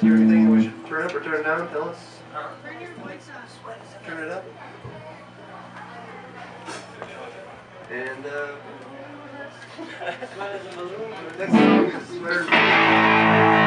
parents hear anything that we mm. should turn up or turn down? Tell us. Turn your voice up. Turn it up. And, uh, next song is